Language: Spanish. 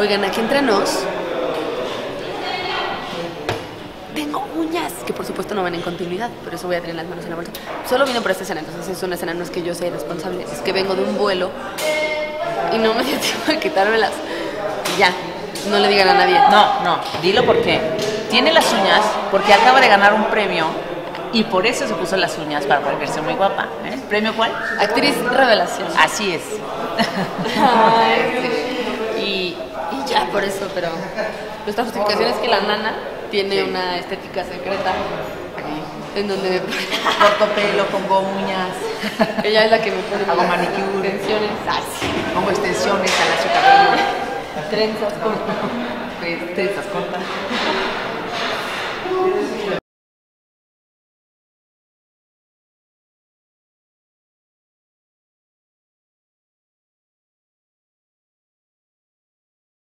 Oigan, aquí entre nos. Tengo uñas, que por supuesto no van en continuidad, por eso voy a tener las manos en la bolsa. Solo vino por esta escena, entonces es una escena, no es que yo sea responsable, es que vengo de un vuelo y no me dio tiempo de quitármelas. Y ya, no le digan a nadie. No, no, dilo porque tiene las uñas, porque acaba de ganar un premio y por eso se puso las uñas para poder verse muy guapa. ¿eh? ¿Premio cuál? Actriz revelación. Así es. y, y ya, por eso, pero nuestra justificación es que la nana tiene una estética secreta en donde me Corto pelo, pongo uñas, ella es la que me pone hago manicure, extensiones, pongo extensiones, alacio cabello, trenzas cortas. trenzas cortas.